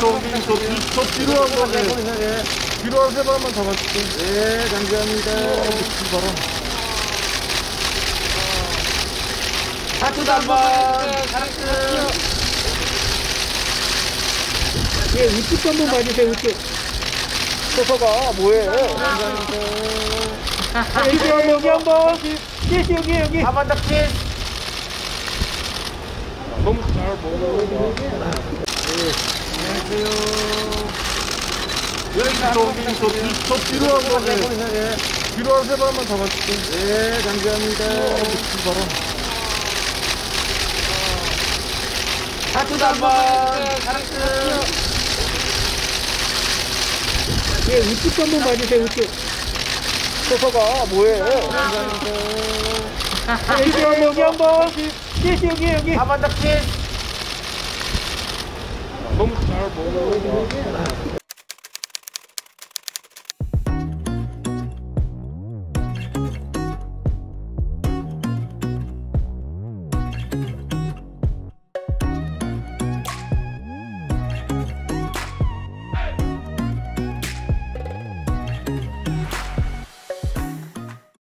저기 저, 뒤- 저 뒤로 한 번, 예. 뒤로 한세 번만 잡아줄게. 네, 감사합니다. 하트도 한 번. 하트. 예, 우측 한번 봐주세요, 우측. 소서가 뭐해? 여기 한 번, 여기 한 번. 키스, 여기, 여기. 한번 더 키스. 너무 잘 먹어. 저기 저, 뒤- 저 뒤로 한 번, 예. 뒤로 한세 번만 잡아줄게. 네, 감사합니다. 바람. 하트도 한 번. 하트. 예, 우측 한번 봐주세요, 우측. 소서가 뭐해? 여기 한 번, 여기 한 번. 키스, 여기, 여기. 한번 더 키스. 너무 잘 먹어.